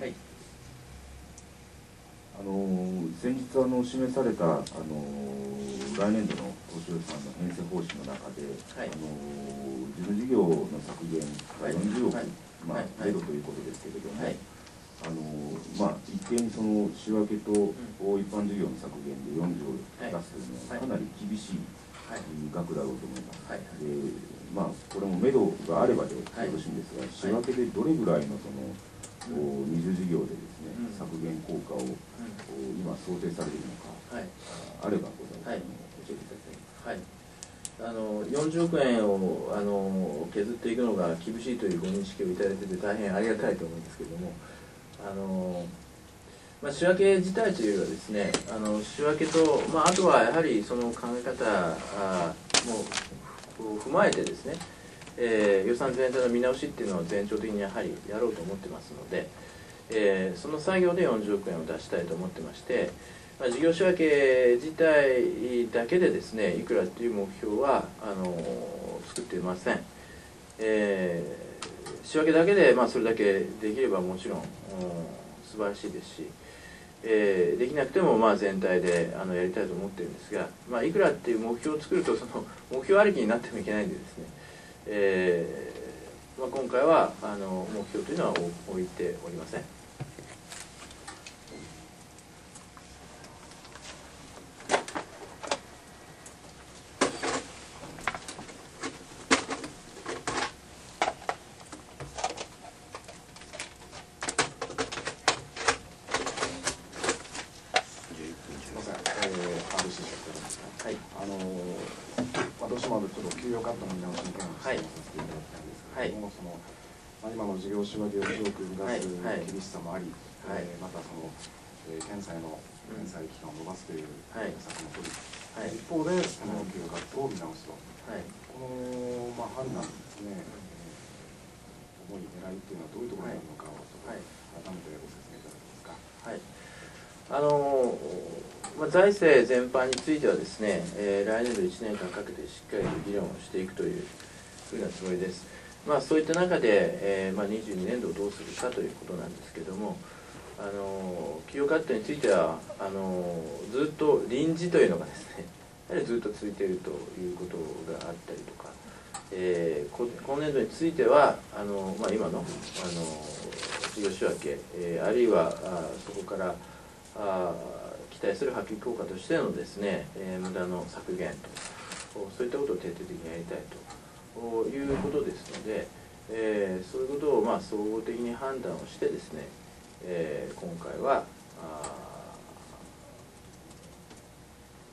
はい。あの先日あの示されたあの来年度の当初予算の編成方針の中で、はい。あの事務事業の削減が40億、はい。まあはい。ゼロということですけれども、はい。あのまあ一見にその仕分けと一般事業の削減で40億出すというのはかなり厳しいはい額だろうと思います。はい。でまあこれも目処があればでよろしいんですが、仕分けでどれぐらいのその、二重事業でですね、うん。削減効果をこう今想定されているのか、はい。あればございます、はい。教えていただきたいはい。あの40億円をあの削っていくのが厳しいというご認識をいただいてて大変ありがたいと思うんですけれどもあの、まあ、仕分け自体というよりはですねあの仕分けと、まあ、あとはやはりその考え方あもう踏まえてですね、えー予算全体の見直しっていうのを前兆的にやはりやろうと思ってますので、えーその作業で40億円を出したいと思ってまして、まあ、事業仕分け自体だけでですねいくらっていう目標はあの作っていません、えー仕分けだけで、まあ、それだけできればもちろん、うん素晴らしいですし、えーできなくてもまあ全体であのやりたいと思ってるんですが、まあ、いくらっていう目標を作るとその目標ありきになってもいけないんでですね、えーまあ、今回はあの目標というのは置いておりません。すみません、えー、い。あのー私もあのちょっと給与カットの見直しの件を質問させてい。ただきたい。んですけれども、そのまあ、今の事業仕分けを強く生み出すはいはい厳しさもあり、はい。えーまたその、えー、検査への返済期間を延ばすというはい。政策も取り、はい。一方でこの給与カットを見直すと、はい。この、まあ、判断ですね、えー思い、狙いっていうのはどういうところにあるのかをちょっとはい。改めてご説明いただけますか。はい、あのまあ、財政全般についてはですね、えー来年度1年間かけてしっかりと議論をしていくというふうなつもりです。まあ、そういった中で、えーまあ、22年度をどうするかということなんですけども、あの企業カットについてはあのずっと臨時というのがですね、やはりずっと続いているということがあったりとか、えー今年度についてはあの、まあ、今のあの事業仕分け、えーあるいはあそこからあ期待する波及効果としてのですね、えー無駄の削減とそういったことを徹底的にやりたいということですので、えーそういうことをまあ総合的に判断をしてですね、えー今回は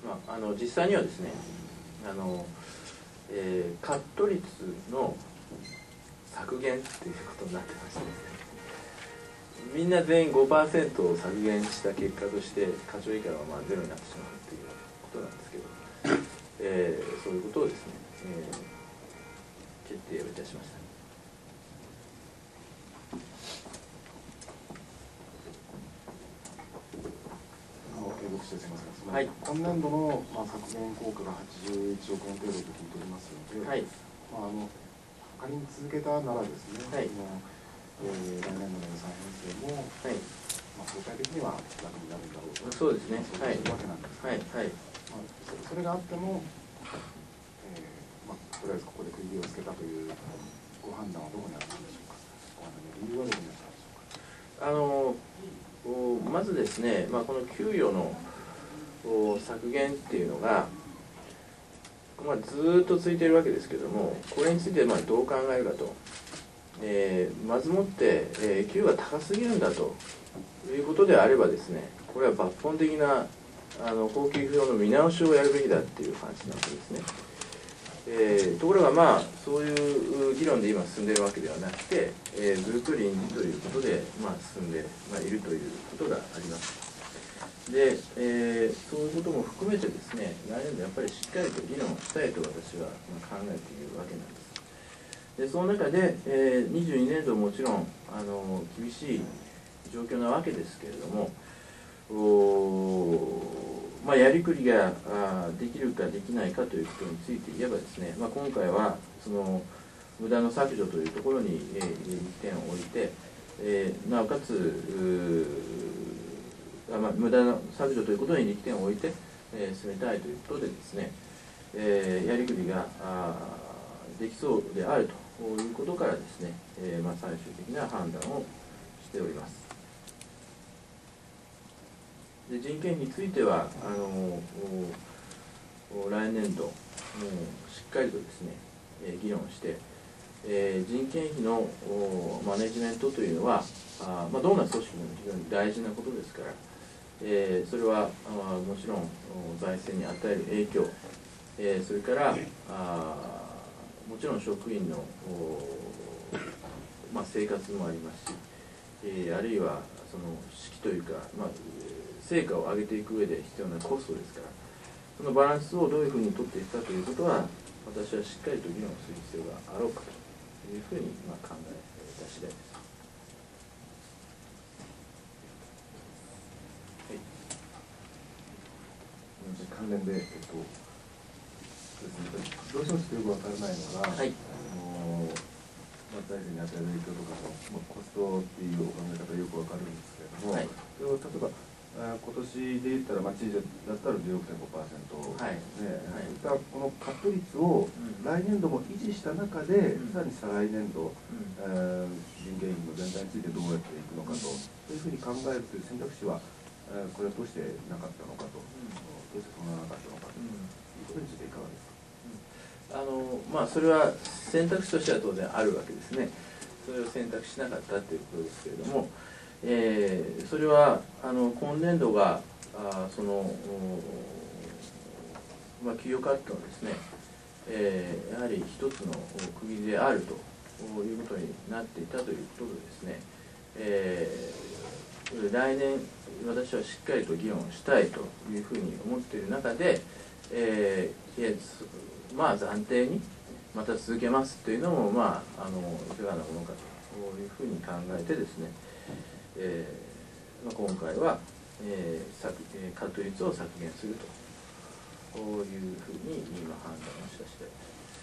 まあ、あの実際にはですねあの、えーカット率の削減っていうことになってますねみんな全員5%を削減した結果として課長以下はまあゼロになってしまうっていうことなんですけど、えーそういうことをですね、えー決定をいたしました。はい。今年度の、まあ、削減効果が81億円程度と聞いておりますので、はい、まあ、あの仮に続けたならですね、はいえー来年度の予算編成も、はい、まあ、相対的には楽になるんだろうと、そうですね。まあそうい。うわけなんですはい、はい、まあ、そそれがあっても、えーまあ、とりあえずここで区切りをつけたというご判断はどこにあったんでしょうか、ご判断の理由はどこにあったんでしょうか？あのおまずですね、まあ、この給与のお削減っていうのが、まあ、ずーっと続いているわけですけどもこれについてまあどう考えるかと、えーまずもって、えー給与が高すぎるんだということであればですねこれは抜本的なあの高級表の見直しをやるべきだっていう話なわけですね。えーところがまあそういう議論で今進んでいるわけではなくて、えーずっと臨時ということで、まあ、進んで、まあ、いるということがあります。で、えーそういうことも含めてですね来年度やっぱりしっかりと議論をしたいと私は考えているわけなんです。でその中で、えー22年度もちろんあの厳しい状況なわけですけれどもまあ、やりくりがあできるかできないかということについて言えばですね、まあ、今回はその無駄の削除というところに、えー一点を置いて、えーなおかつあ、まあ、無駄な削除ということに力点を置いて、えー進めたいということでですね、えーやりくりがあできそうであるということからですね、えーまあ、最終的な判断をしております。で人件についてはあの来年度もうしっかりとですね、えー議論して、えー人件費のマネジメントというのはあ、まあ、どんな組織でも非常に大事なことですから、えーそれはあもちろん財政に与える影響、えーそれからあちろん職員のまあ、生活もありますし、えーあるいはその指揮というか、まあ、成果を上げていく上で必要なコストですからそのバランスをどういうふうに取っていくかということは私はしっかりと議論する必要があろうかというふうにまあ考えた次第です。はい関連で、えっと、どうしてもちょっとよくわからないのが、はい。あのまあ、財政に与える影響とかの、まあ、コストっていうお考え方よくわかるんですけれども、はい。それを例えば、今年で言ったら、まあ、知事だったら16.5%、はい。ねはい。そういこのカット率をうん。来年度も維持した中で、うんさらに再来年度、うん。えー人件費の全体についてどうやっていくのかと、そういうふうに考えるという選択肢は、えーこれはどうしてなかったのかと、どうしてそんななかったのかということについてのまあそれは選択肢としては当然あるわけですね。それを選択しなかったということですけれども、えーそれはあの今年度があその、まあ、給与カットのですね、えーやはり一つの区切りであるということになっていたということとですね、えー来年私はしっかりと議論したいというふうに思っている中で、えーいやまあ暫定にまた続けますというのもまああのいかがなものかというふうに考えてですね、えーまあ、今回は、えー削えーカット率を削減するというふうに今判断をした次第で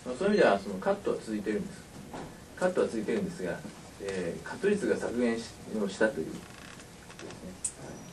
す、まあ、そういう意味ではそのカットは続いてるんです。カットは続いてるんですが、えーカット率が削減しをしたということですね。はい。